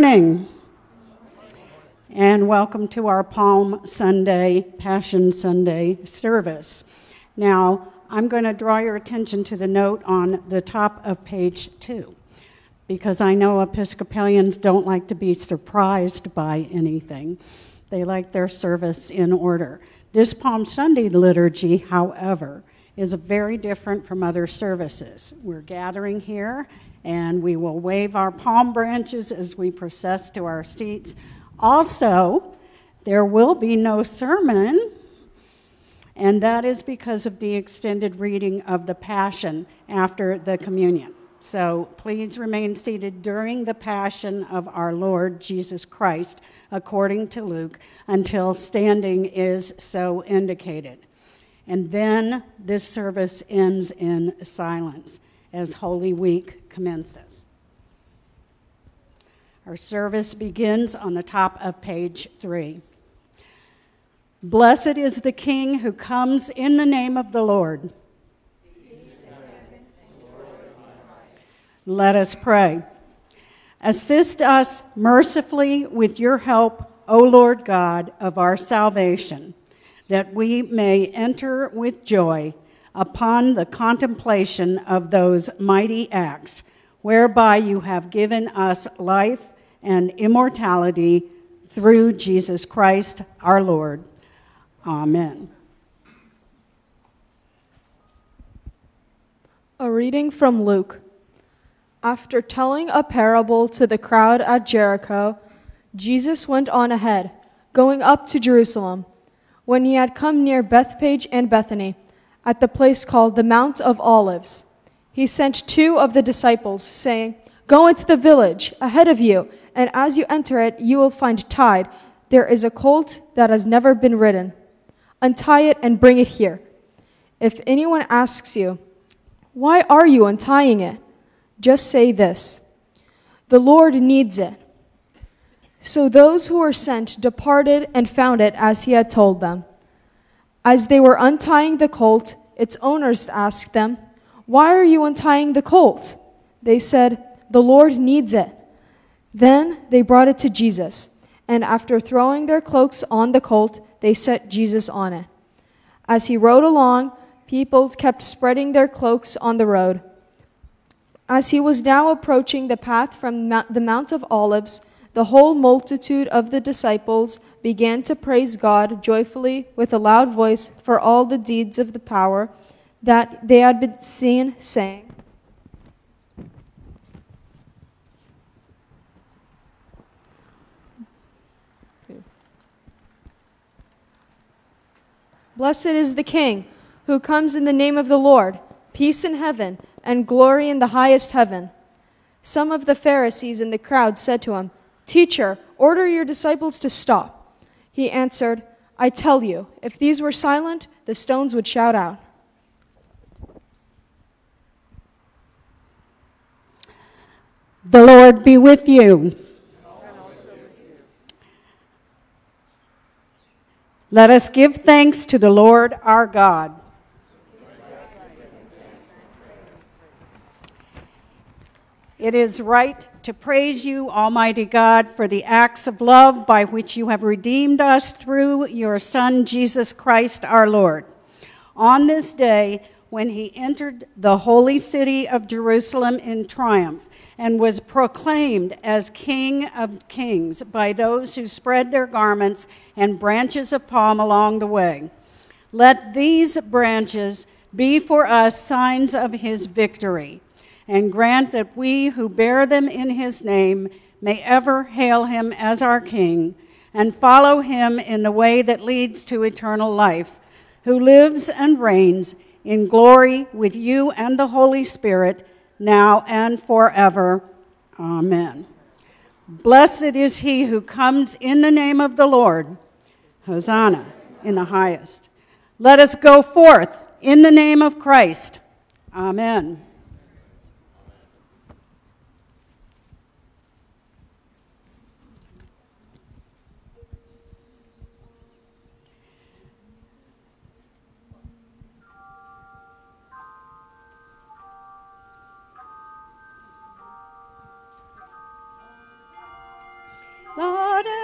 morning. And welcome to our Palm Sunday, Passion Sunday service. Now, I'm going to draw your attention to the note on the top of page two, because I know Episcopalians don't like to be surprised by anything. They like their service in order. This Palm Sunday liturgy, however, is very different from other services. We're gathering here and we will wave our palm branches as we process to our seats. Also, there will be no sermon, and that is because of the extended reading of the Passion after the communion. So please remain seated during the Passion of our Lord Jesus Christ, according to Luke, until standing is so indicated. And then this service ends in silence as Holy Week commences. Our service begins on the top of page three. Blessed is the King who comes in the name of the Lord. Let us pray. Assist us mercifully with your help, O Lord God of our salvation, that we may enter with joy upon the contemplation of those mighty acts, whereby you have given us life and immortality through Jesus Christ our Lord. Amen. A reading from Luke. After telling a parable to the crowd at Jericho, Jesus went on ahead, going up to Jerusalem. When he had come near Bethphage and Bethany, at the place called the Mount of Olives. He sent two of the disciples, saying, Go into the village ahead of you, and as you enter it, you will find tied there is a colt that has never been ridden. Untie it and bring it here. If anyone asks you, Why are you untying it? just say this The Lord needs it. So those who were sent departed and found it as he had told them. As they were untying the colt, its owners asked them, Why are you untying the colt? They said, The Lord needs it. Then they brought it to Jesus, and after throwing their cloaks on the colt, they set Jesus on it. As he rode along, people kept spreading their cloaks on the road. As he was now approaching the path from the Mount of Olives, the whole multitude of the disciples began to praise God joyfully with a loud voice for all the deeds of the power that they had been seen, saying, Blessed is the King who comes in the name of the Lord, peace in heaven and glory in the highest heaven. Some of the Pharisees in the crowd said to him, Teacher, order your disciples to stop. He answered, I tell you, if these were silent, the stones would shout out. The Lord be with you. Let us give thanks to the Lord our God. It is right to praise you, Almighty God, for the acts of love by which you have redeemed us through your Son, Jesus Christ our Lord. On this day, when he entered the holy city of Jerusalem in triumph and was proclaimed as King of Kings by those who spread their garments and branches of palm along the way. Let these branches be for us signs of his victory and grant that we who bear them in his name may ever hail him as our King and follow him in the way that leads to eternal life, who lives and reigns in glory with you and the Holy Spirit, now and forever. Amen. Blessed is he who comes in the name of the Lord. Hosanna in the highest. Let us go forth in the name of Christ. Amen. Laud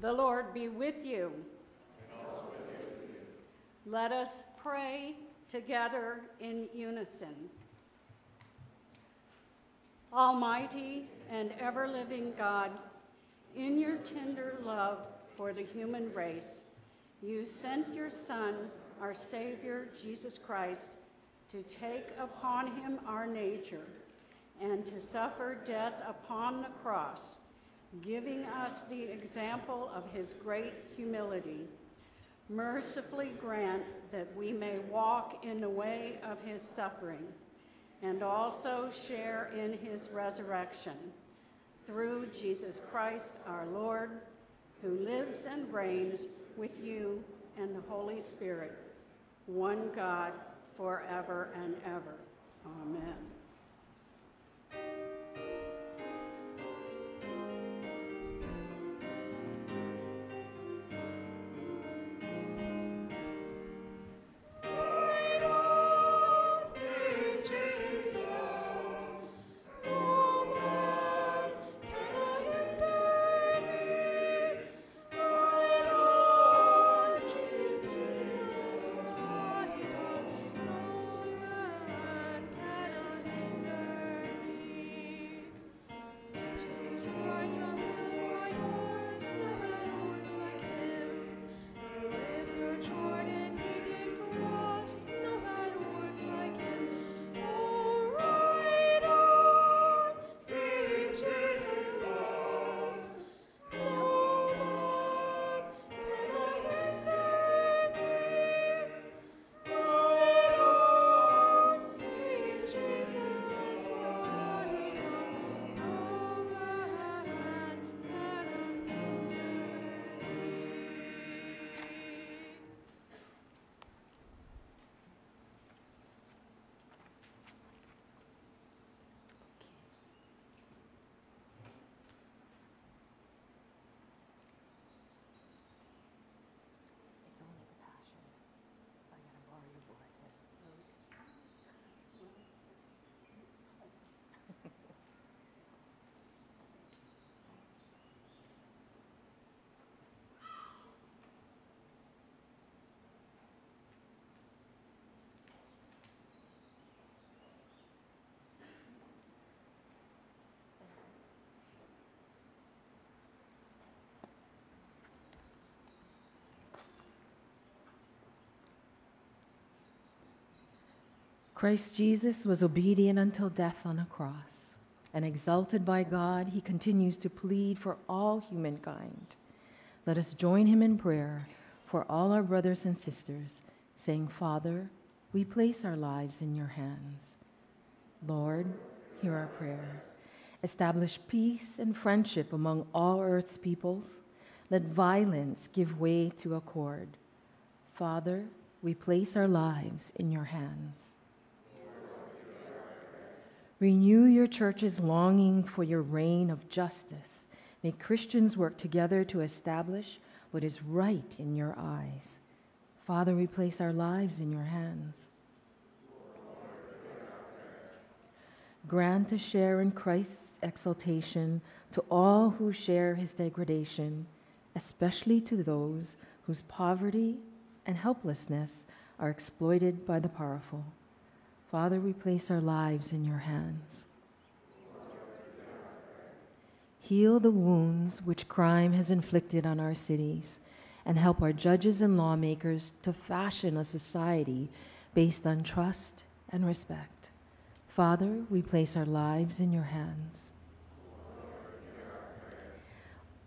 The Lord be with you. Let us pray together in unison. Almighty and ever living God, in your tender love for the human race, you sent your Son, our Savior, Jesus Christ, to take upon him our nature and to suffer death upon the cross, giving us the example of his great humility. Mercifully grant that we may walk in the way of his suffering and also share in his resurrection. Through Jesus Christ our Lord, who lives and reigns with you and the Holy Spirit, one God, forever and ever. Amen. Christ Jesus was obedient until death on a cross, and exalted by God, he continues to plead for all humankind. Let us join him in prayer for all our brothers and sisters, saying, Father, we place our lives in your hands. Lord, hear our prayer. Establish peace and friendship among all earth's peoples. Let violence give way to accord. Father, we place our lives in your hands. Renew your church's longing for your reign of justice. May Christians work together to establish what is right in your eyes. Father, we place our lives in your hands. Grant a share in Christ's exaltation to all who share his degradation, especially to those whose poverty and helplessness are exploited by the powerful. Father, we place our lives in your hands. Heal the wounds which crime has inflicted on our cities and help our judges and lawmakers to fashion a society based on trust and respect. Father, we place our lives in your hands.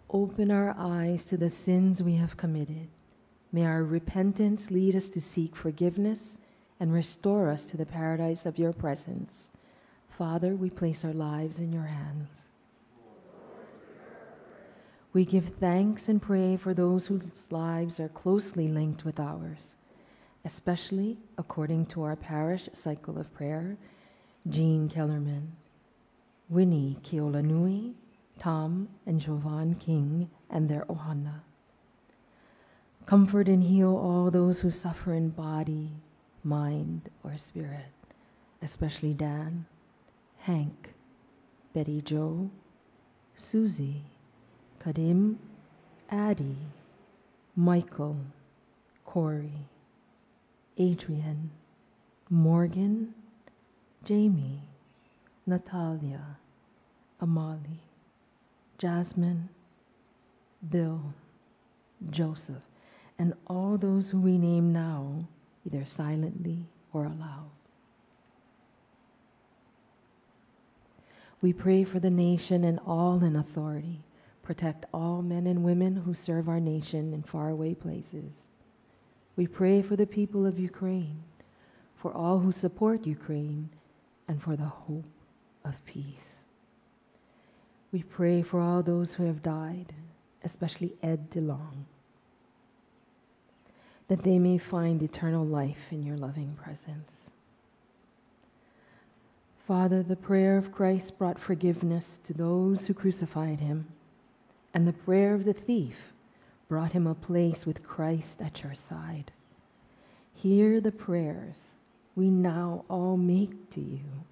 Open our eyes to the sins we have committed. May our repentance lead us to seek forgiveness and restore us to the paradise of your presence. Father, we place our lives in your hands. We give thanks and pray for those whose lives are closely linked with ours, especially according to our parish cycle of prayer, Jean Kellerman, Winnie Keolanui, Tom and Jovan King, and their Ohana. Comfort and heal all those who suffer in body, mind, or spirit, especially Dan, Hank, Betty Joe, Susie, Kadim, Addie, Michael, Corey, Adrian, Morgan, Jamie, Natalia, Amali, Jasmine, Bill, Joseph, and all those who we name now either silently or aloud. We pray for the nation and all in authority. Protect all men and women who serve our nation in faraway places. We pray for the people of Ukraine, for all who support Ukraine, and for the hope of peace. We pray for all those who have died, especially Ed DeLong that they may find eternal life in your loving presence. Father, the prayer of Christ brought forgiveness to those who crucified him, and the prayer of the thief brought him a place with Christ at your side. Hear the prayers we now all make to you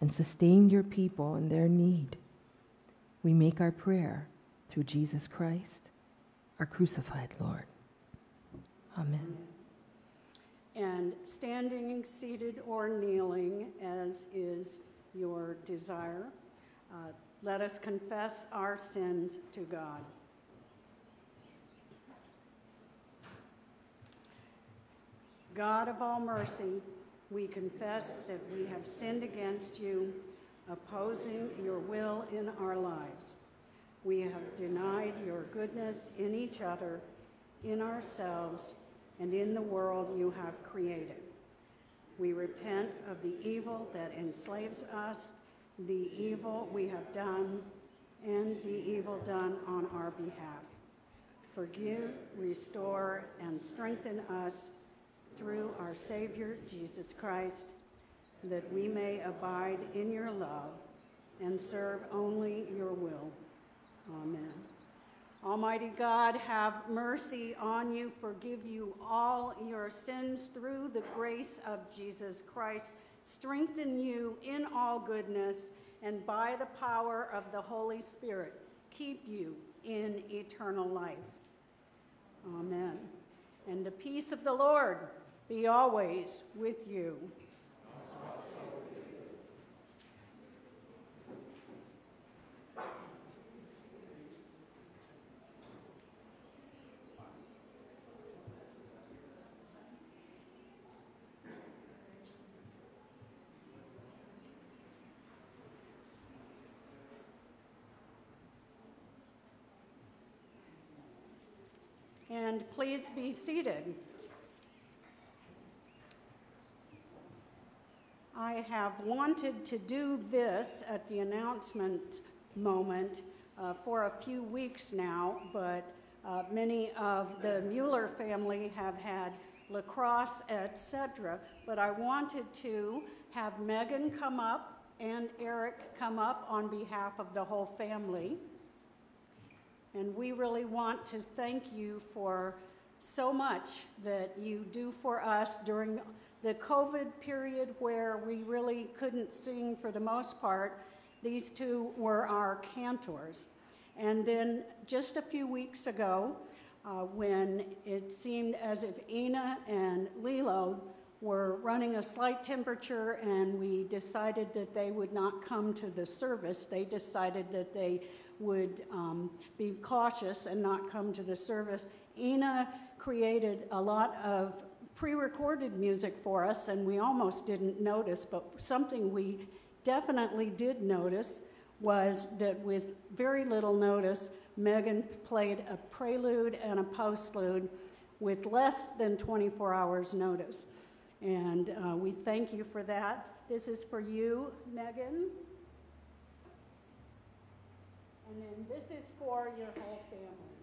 and sustain your people in their need. We make our prayer through Jesus Christ, our crucified Lord. Amen. And standing, seated, or kneeling, as is your desire, uh, let us confess our sins to God. God of all mercy, we confess that we have sinned against you, opposing your will in our lives. We have denied your goodness in each other, in ourselves, and in the world you have created. We repent of the evil that enslaves us, the evil we have done, and the evil done on our behalf. Forgive, restore, and strengthen us through our Savior, Jesus Christ, that we may abide in your love and serve only your will. Amen. Almighty God, have mercy on you, forgive you all your sins through the grace of Jesus Christ, strengthen you in all goodness, and by the power of the Holy Spirit, keep you in eternal life. Amen. And the peace of the Lord be always with you. And please be seated. I have wanted to do this at the announcement moment uh, for a few weeks now, but uh, many of the Mueller family have had lacrosse, etc. But I wanted to have Megan come up and Eric come up on behalf of the whole family. And we really want to thank you for so much that you do for us during the COVID period where we really couldn't sing for the most part, these two were our cantors. And then just a few weeks ago, uh, when it seemed as if Ina and Lilo were running a slight temperature and we decided that they would not come to the service, they decided that they would um, be cautious and not come to the service. Ina created a lot of pre-recorded music for us and we almost didn't notice, but something we definitely did notice was that with very little notice, Megan played a prelude and a postlude with less than 24 hours notice. And uh, we thank you for that. This is for you, Megan. And then this is for your whole family.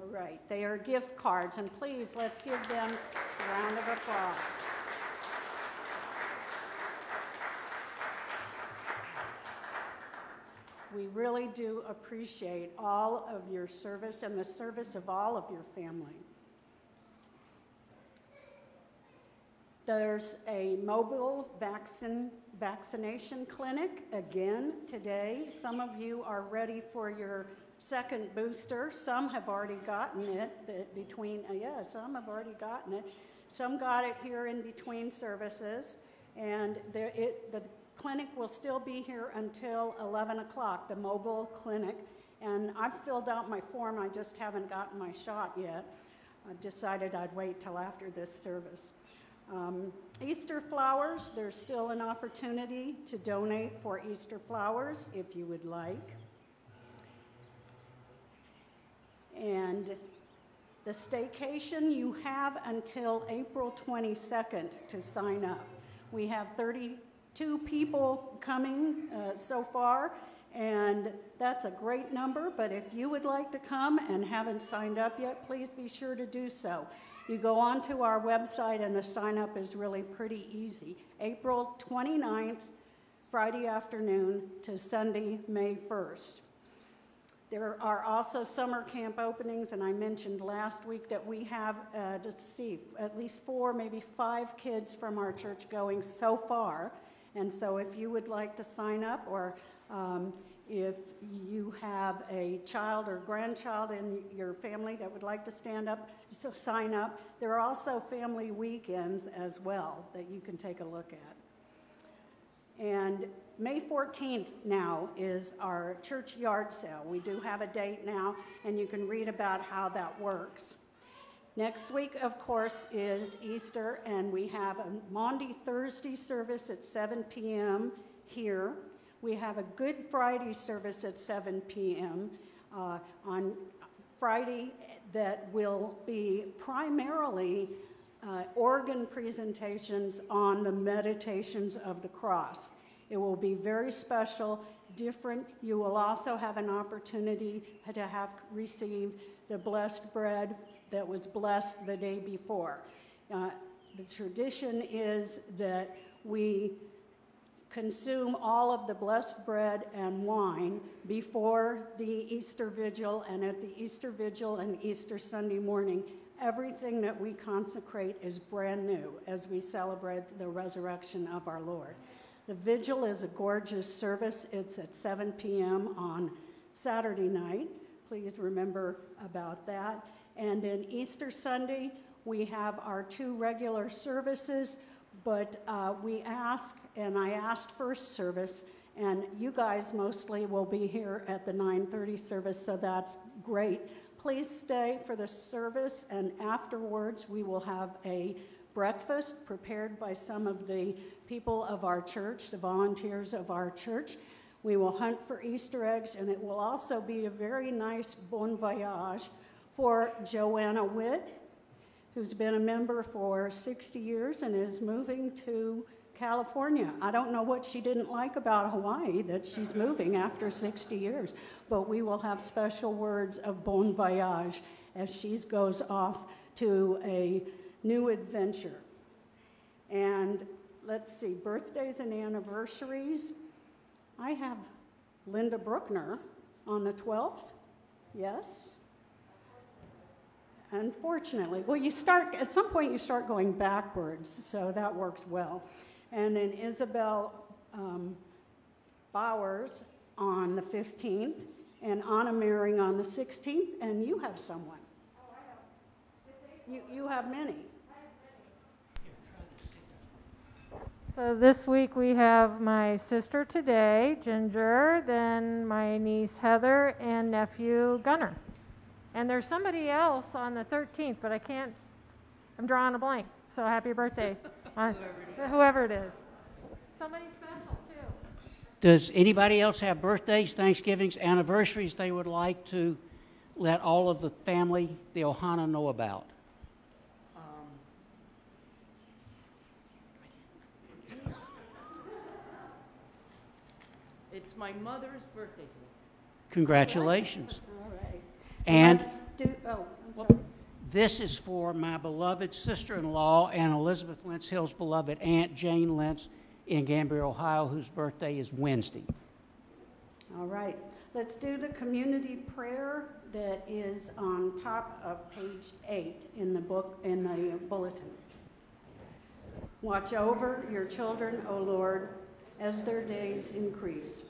All right, they are gift cards, and please let's give them a round of applause. We really do appreciate all of your service and the service of all of your family. There's a mobile vaccine, vaccination clinic again today. Some of you are ready for your second booster. Some have already gotten it between, uh, yeah, some have already gotten it. Some got it here in between services, and there, it, the clinic will still be here until 11 o'clock, the mobile clinic. And I've filled out my form, I just haven't gotten my shot yet. I decided I'd wait till after this service. Um, Easter flowers, there's still an opportunity to donate for Easter flowers if you would like. And the staycation, you have until April 22nd to sign up. We have 32 people coming uh, so far, and that's a great number, but if you would like to come and haven't signed up yet, please be sure to do so. You go onto our website and the sign up is really pretty easy. April 29th, Friday afternoon to Sunday, May 1st. There are also summer camp openings, and I mentioned last week that we have, uh, let's see, at least four, maybe five kids from our church going so far. And so if you would like to sign up, or um, if you have a child or grandchild in your family that would like to stand up, so sign up. There are also family weekends as well that you can take a look at. And May 14th now is our church yard sale. We do have a date now, and you can read about how that works. Next week, of course, is Easter, and we have a Maundy Thursday service at 7 p.m. here. We have a Good Friday service at 7 p.m. Uh, on Friday that will be primarily uh, organ presentations on the meditations of the cross. It will be very special, different. You will also have an opportunity to have received the blessed bread that was blessed the day before. Uh, the tradition is that we consume all of the blessed bread and wine before the Easter Vigil and at the Easter Vigil and Easter Sunday morning. Everything that we consecrate is brand new as we celebrate the resurrection of our Lord. The vigil is a gorgeous service. It's at 7 p.m. on Saturday night. Please remember about that. And then Easter Sunday, we have our two regular services, but uh, we ask, and I asked first service, and you guys mostly will be here at the 9:30 service, so that's great. Please stay for the service, and afterwards we will have a breakfast prepared by some of the people of our church, the volunteers of our church. We will hunt for Easter eggs, and it will also be a very nice bon voyage for Joanna Witt, who's been a member for 60 years and is moving to California. I don't know what she didn't like about Hawaii that she's moving after 60 years, but we will have special words of bon voyage as she goes off to a new adventure. And let's see, birthdays and anniversaries. I have Linda Bruckner on the 12th. Yes? Unfortunately. Well, you start, at some point, you start going backwards, so that works well. And then Isabel um, Bowers on the 15th, and Anna Mering on the 16th, and you have someone. Oh, I have. You, you have many. So this week we have my sister today, Ginger, then my niece Heather, and nephew Gunner. And there's somebody else on the 13th, but I can't, I'm drawing a blank. So happy birthday. Uh, whoever it is. Somebody special too. Does anybody else have birthdays, Thanksgivings, anniversaries they would like to let all of the family, the Ohana, know about? It's my mother's birthday today. Congratulations. And do, oh, this is for my beloved sister-in-law and Elizabeth Lentz Hill's beloved Aunt Jane Lentz in Gambier, Ohio, whose birthday is Wednesday. All right, let's do the community prayer that is on top of page eight in the book, in the bulletin. Watch over your children, O Lord, as their days increase,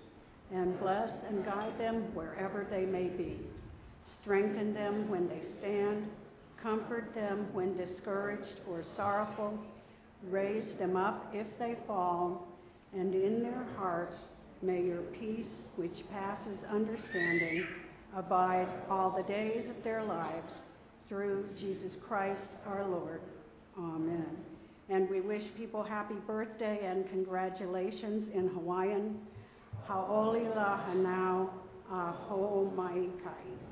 and bless and guide them wherever they may be. Strengthen them when they stand, comfort them when discouraged or sorrowful, raise them up if they fall, and in their hearts may your peace, which passes understanding, abide all the days of their lives, through Jesus Christ our Lord. Amen. And we wish people happy birthday and congratulations in Hawaiian. Ha'olila hanau a ho mai kai.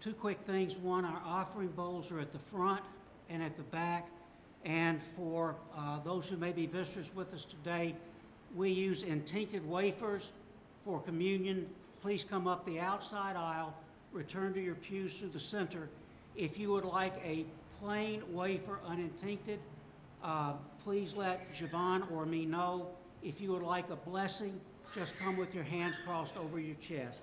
Two quick things. One, our offering bowls are at the front and at the back. And for uh, those who may be visitors with us today, we use intincted wafers for communion. Please come up the outside aisle, return to your pews through the center. If you would like a plain wafer, unintincted, uh, please let Javon or me know. If you would like a blessing, just come with your hands crossed over your chest.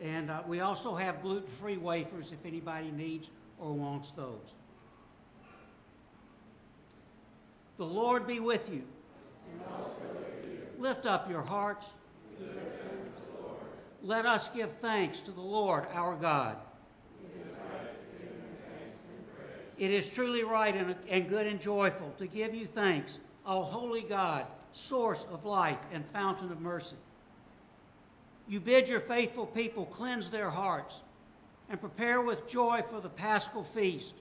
And uh, we also have gluten-free wafers if anybody needs or wants those. The Lord be with you. Lift up your hearts. Let us give thanks to the Lord our God. It is truly right and, and good and joyful to give you thanks, O holy God, source of life and fountain of mercy. You bid your faithful people cleanse their hearts and prepare with joy for the paschal feast,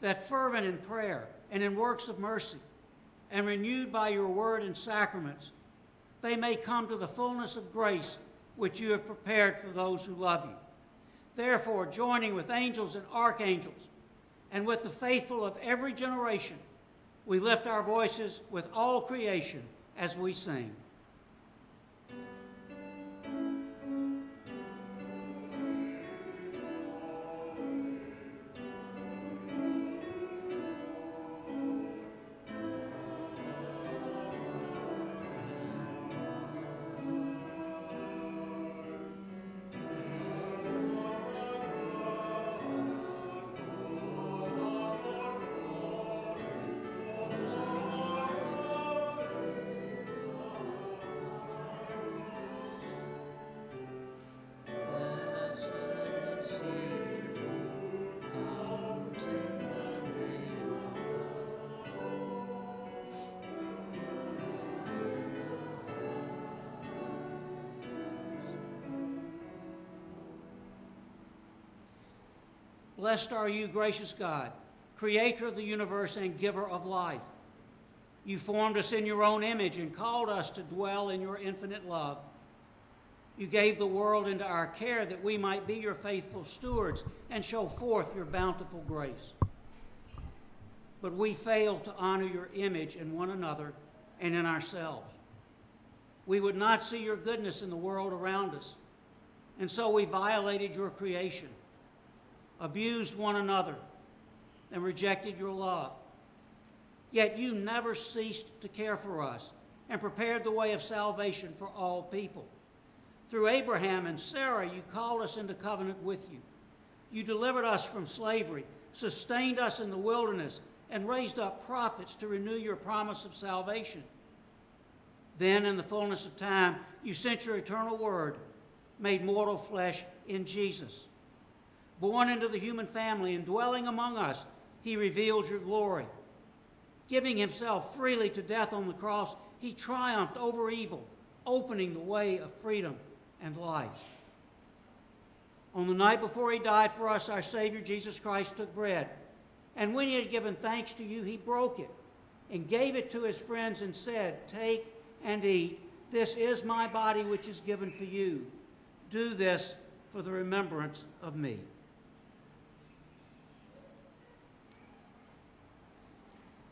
that fervent in prayer and in works of mercy, and renewed by your word and sacraments, they may come to the fullness of grace which you have prepared for those who love you. Therefore, joining with angels and archangels, and with the faithful of every generation, we lift our voices with all creation as we sing. Blessed are you, gracious God, creator of the universe and giver of life. You formed us in your own image and called us to dwell in your infinite love. You gave the world into our care that we might be your faithful stewards and show forth your bountiful grace. But we failed to honor your image in one another and in ourselves. We would not see your goodness in the world around us, and so we violated your creation abused one another, and rejected your love. Yet you never ceased to care for us and prepared the way of salvation for all people. Through Abraham and Sarah, you called us into covenant with you. You delivered us from slavery, sustained us in the wilderness, and raised up prophets to renew your promise of salvation. Then, in the fullness of time, you sent your eternal word, made mortal flesh in Jesus born into the human family and dwelling among us, he revealed your glory. Giving himself freely to death on the cross, he triumphed over evil, opening the way of freedom and life. On the night before he died for us, our Savior Jesus Christ took bread. And when he had given thanks to you, he broke it and gave it to his friends and said, Take and eat. This is my body, which is given for you. Do this for the remembrance of me.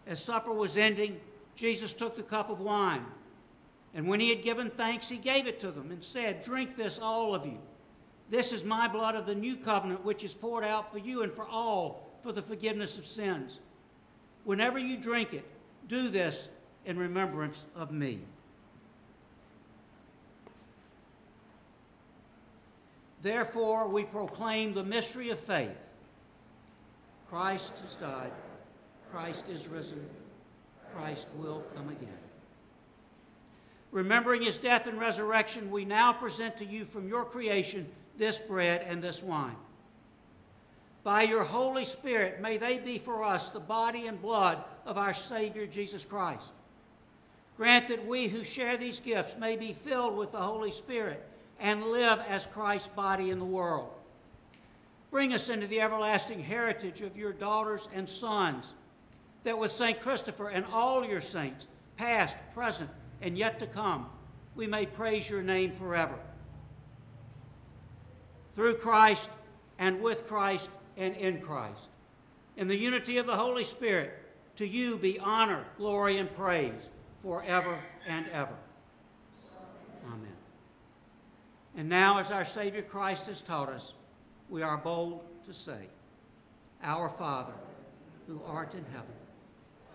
As supper was ending, Jesus took the cup of wine. And when he had given thanks, he gave it to them and said, Drink this, all of you. This is my blood of the new covenant, which is poured out for you and for all for the forgiveness of sins. Whenever you drink it, do this in remembrance of me. Therefore, we proclaim the mystery of faith. Christ has died. Christ is risen. Christ will come again. Remembering his death and resurrection, we now present to you from your creation this bread and this wine. By your Holy Spirit, may they be for us the body and blood of our Savior Jesus Christ. Grant that we who share these gifts may be filled with the Holy Spirit and live as Christ's body in the world. Bring us into the everlasting heritage of your daughters and sons that with St. Christopher and all your saints, past, present, and yet to come, we may praise your name forever. Through Christ and with Christ and in Christ. In the unity of the Holy Spirit, to you be honor, glory, and praise forever and ever. Amen. And now, as our Savior Christ has taught us, we are bold to say, Our Father, who art in heaven,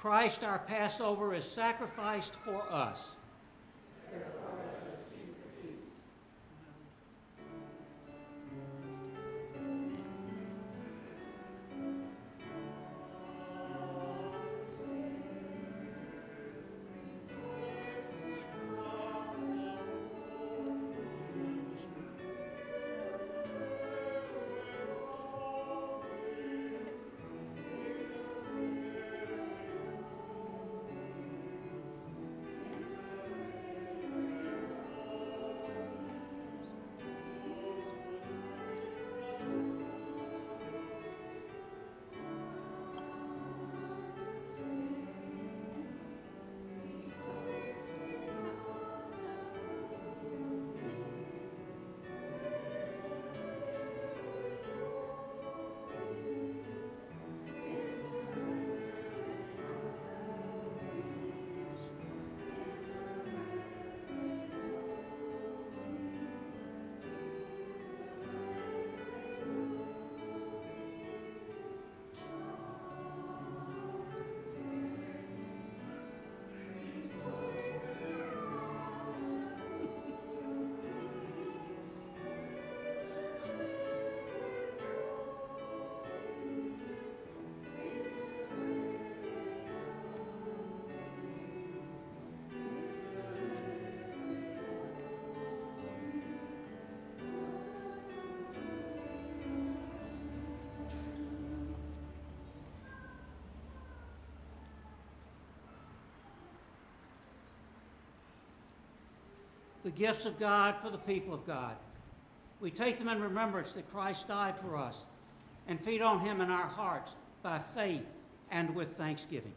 Christ, our Passover, is sacrificed for us. The gifts of God for the people of God. We take them in remembrance that Christ died for us and feed on him in our hearts by faith and with thanksgiving.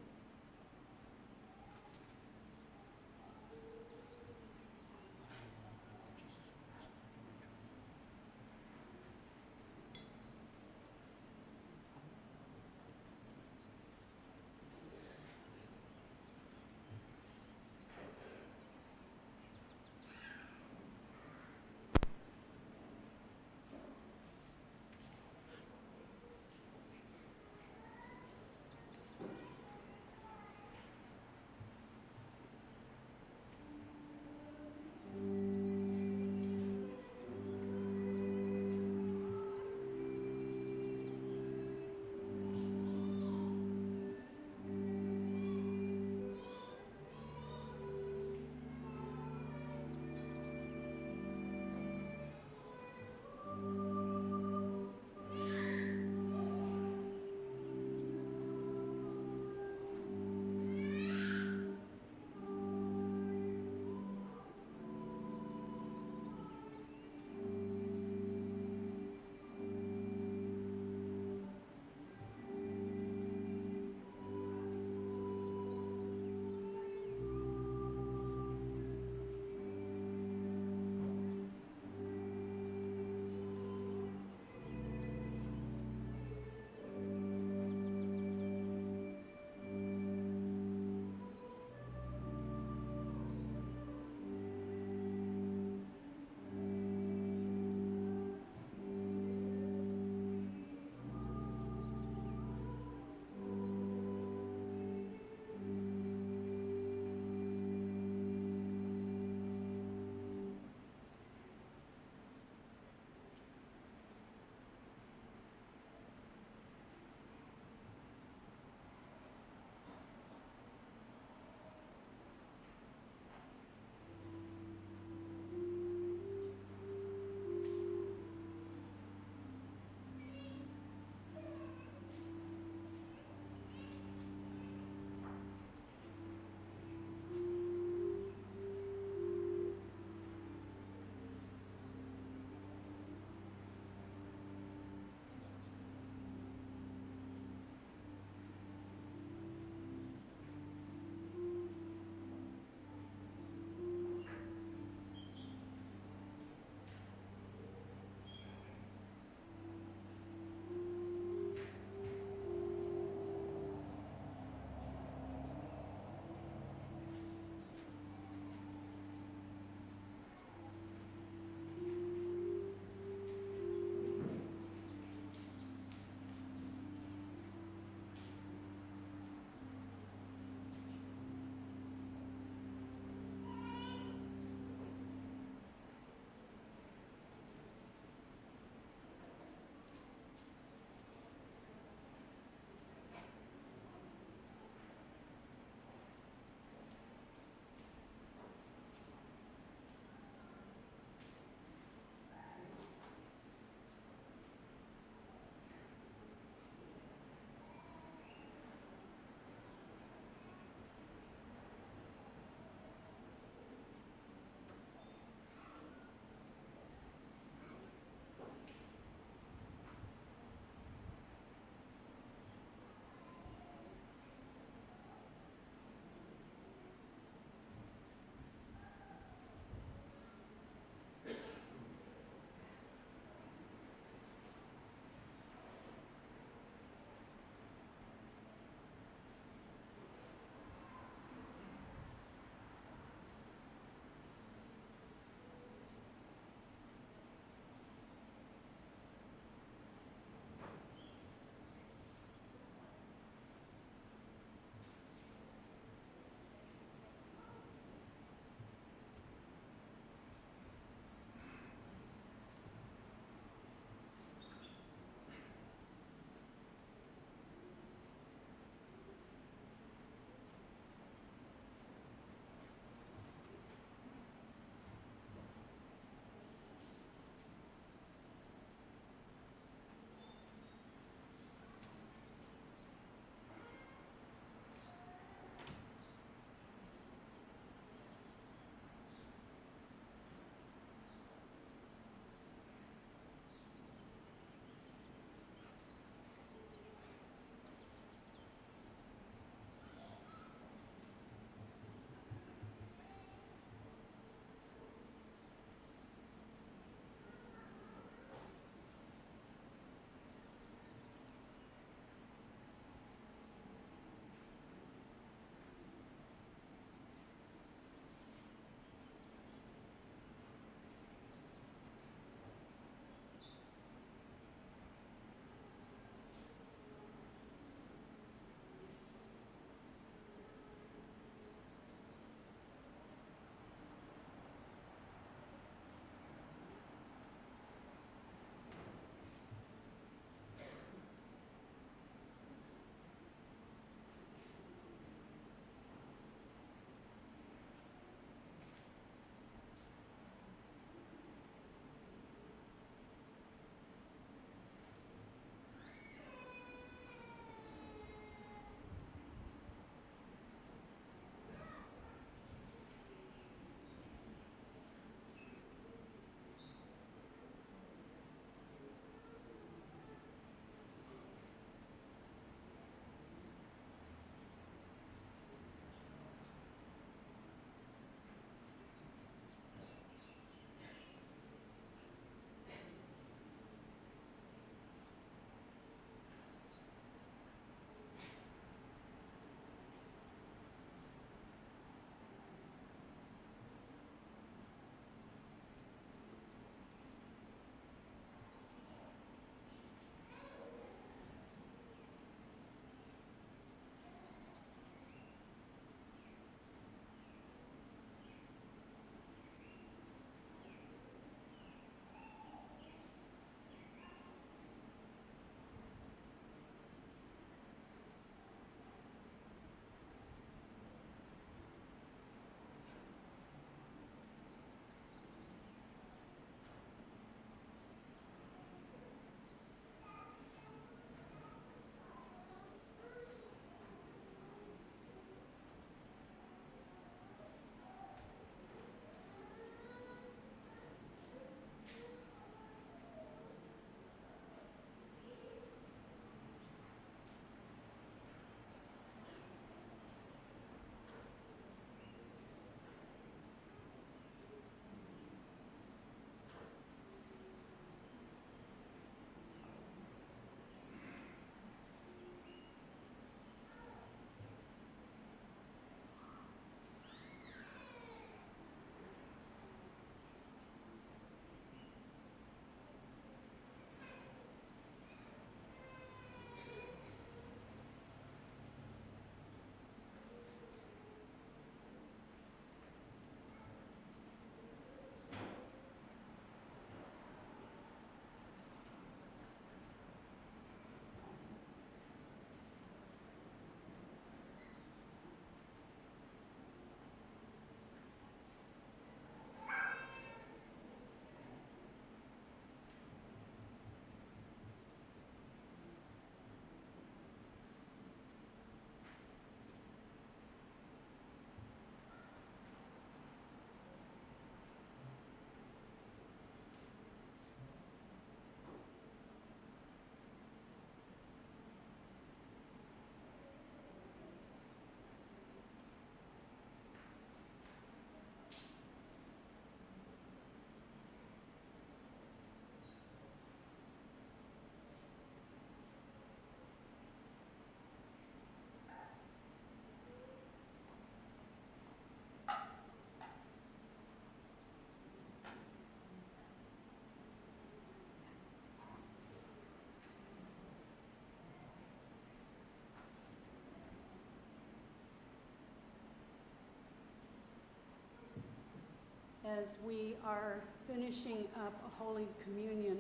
As we are finishing up Holy Communion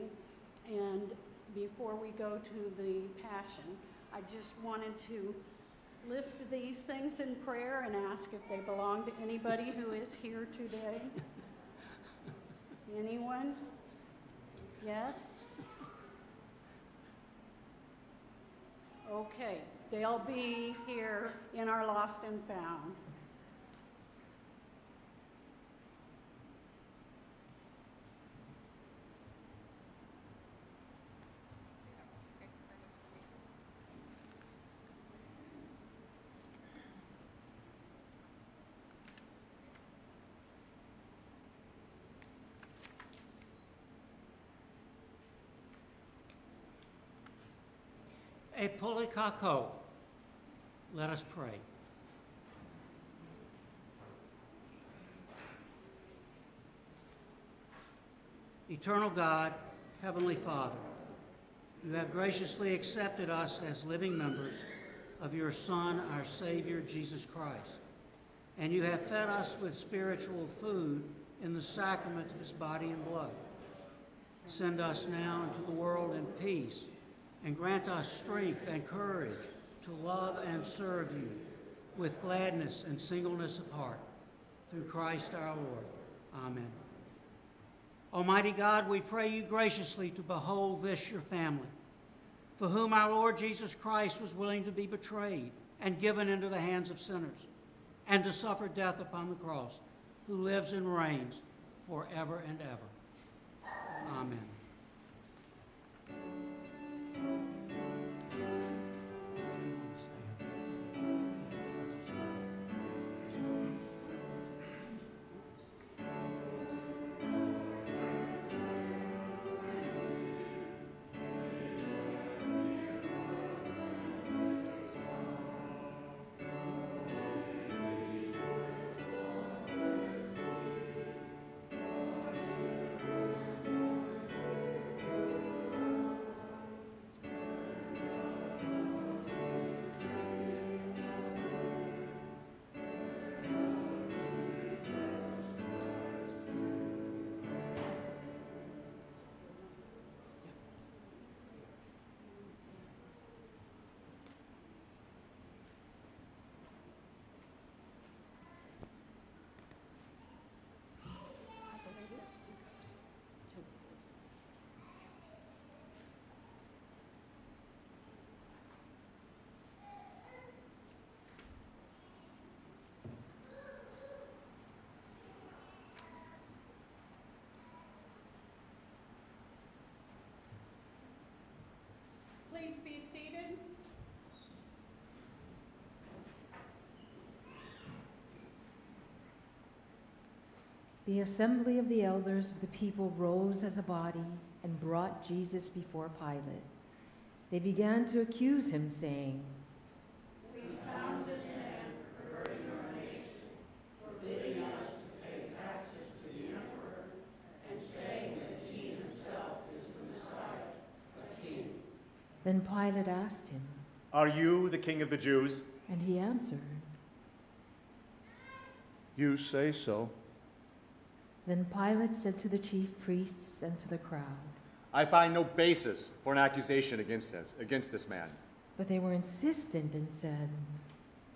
and before we go to the Passion, I just wanted to lift these things in prayer and ask if they belong to anybody who is here today. Anyone? Yes? Okay, they'll be here in our Lost and Found. Epolikako. Let us pray. Eternal God, Heavenly Father, you have graciously accepted us as living members of your Son, our Savior, Jesus Christ. And you have fed us with spiritual food in the sacrament of his body and blood. Send us now into the world in peace and grant us strength and courage to love and serve you with gladness and singleness of heart. Through Christ our Lord. Amen. Almighty God, we pray you graciously to behold this your family, for whom our Lord Jesus Christ was willing to be betrayed and given into the hands of sinners, and to suffer death upon the cross, who lives and reigns forever and ever. Amen. The assembly of the elders of the people rose as a body and brought Jesus before Pilate. They began to accuse him, saying, We found this man perverting our nation, forbidding us to pay taxes to the emperor, and saying that he himself is the Messiah, a king. Then Pilate asked him, Are you the king of the Jews? and he answered. You say so. Then Pilate said to the chief priests and to the crowd, I find no basis for an accusation against this, against this man. but they were insistent and said,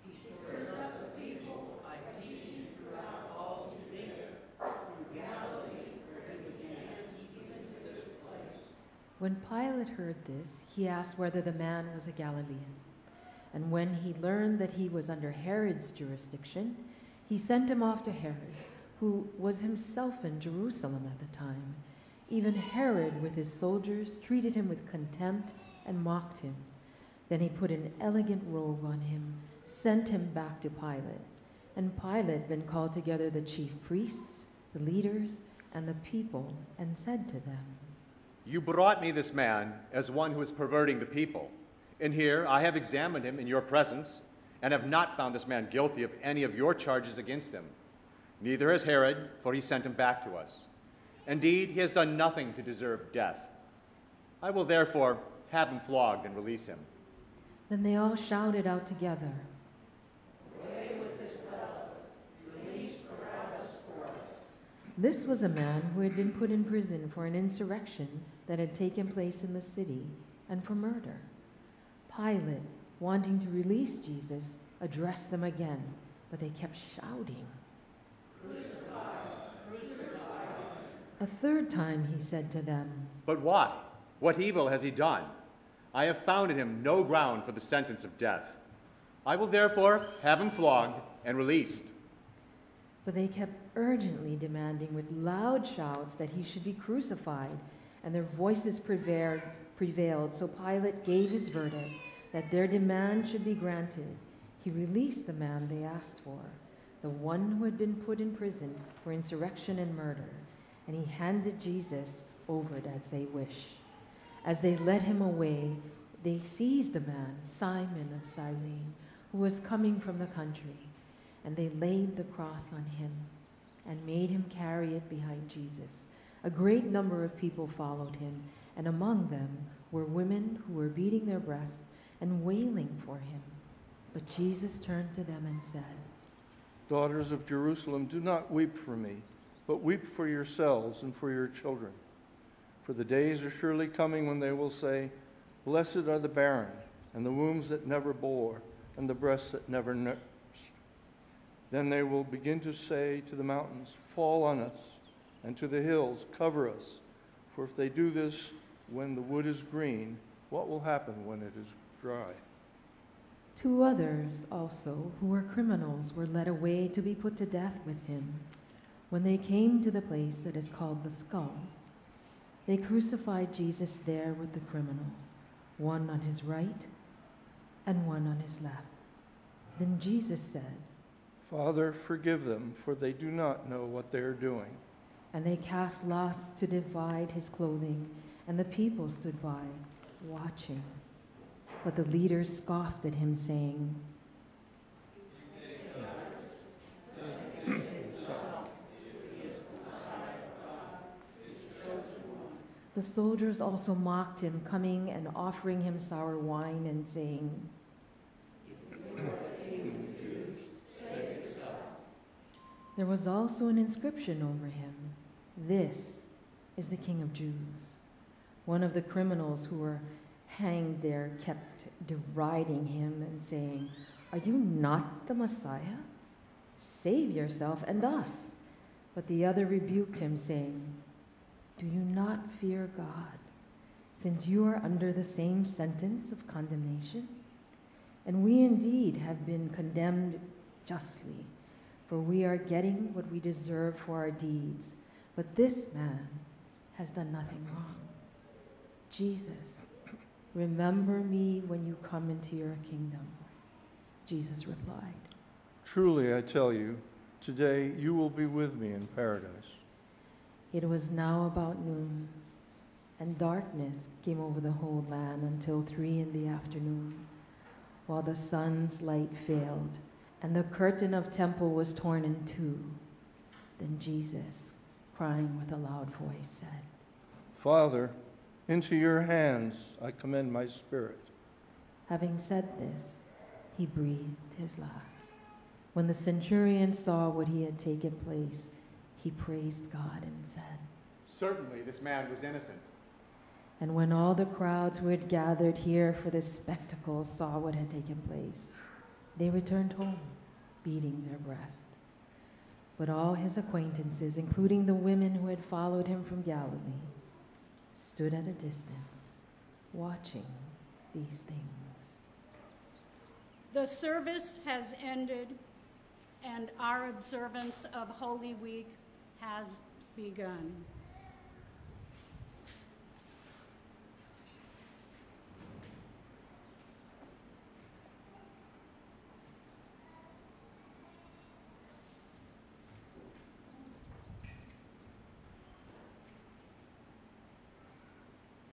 He stirs up the people by teaching throughout all Judea, from Galilee, where he began, even to this place. When Pilate heard this, he asked whether the man was a Galilean. And when he learned that he was under Herod's jurisdiction, he sent him off to Herod, who was himself in Jerusalem at the time. Even Herod, with his soldiers, treated him with contempt and mocked him. Then he put an elegant robe on him, sent him back to Pilate. And Pilate then called together the chief priests, the leaders, and the people, and said to them, You brought me this man as one who is perverting the people. And here I have examined him in your presence and have not found this man guilty of any of your charges against him. Neither has Herod, for he sent him back to us. Indeed, he has done nothing to deserve death. I will therefore have him flogged and release him. Then they all shouted out together, Away with this battle, release us for us. This was a man who had been put in prison for an insurrection that had taken place in the city and for murder. Pilate, wanting to release Jesus, addressed them again, but they kept shouting. A third time he said to them, But why? What evil has he done? I have found in him no ground for the sentence of death. I will therefore have him flogged and released. But they kept urgently demanding with loud shouts that he should be crucified, and their voices prevailed, prevailed. So Pilate gave his verdict that their demand should be granted. He released the man they asked for, the one who had been put in prison for insurrection and murder, and he handed Jesus over as they wished. As they led him away, they seized a man, Simon of Cyrene, who was coming from the country, and they laid the cross on him and made him carry it behind Jesus. A great number of people followed him, and among them were women who were beating their breasts and wailing for him. But Jesus turned to them and said, Daughters of Jerusalem, do not weep for me, but weep for yourselves and for your children. For the days are surely coming when they will say, Blessed are the barren, and the wombs that never bore, and the breasts that never nursed. Then they will begin to say to the mountains, Fall on us, and to the hills, Cover us. For if they do this when the wood is green, what will happen when it is dry? Two others also, who were criminals, were led away to be put to death with him. When they came to the place that is called the skull, they crucified Jesus there with the criminals, one on his right and one on his left. Then Jesus said, Father, forgive them, for they do not know what they are doing. And they cast lots to divide his clothing, and the people stood by, watching. But the leaders scoffed at him, saying, The soldiers also mocked him, coming and offering him sour wine and saying, There was also an inscription over him This is the King of Jews. One of the criminals who were hanged there kept deriding him and saying, Are you not the Messiah? Save yourself and us. But the other rebuked him, saying, Do you not fear God, since you are under the same sentence of condemnation? And we indeed have been condemned justly, for we are getting what we deserve for our deeds. But this man has done nothing wrong. Jesus, remember me when you come into your kingdom. Jesus replied, Truly, I tell you, today you will be with me in paradise. It was now about noon, and darkness came over the whole land until three in the afternoon, while the sun's light failed, and the curtain of temple was torn in two. Then Jesus, crying with a loud voice, said, Father, into your hands I commend my spirit. Having said this, he breathed his last. When the centurion saw what he had taken place, he praised God and said, Certainly, this man was innocent. And when all the crowds who had gathered here for this spectacle saw what had taken place, they returned home, beating their breast. But all his acquaintances, including the women who had followed him from Galilee, stood at a distance, watching these things. The service has ended, and our observance of Holy Week has begun.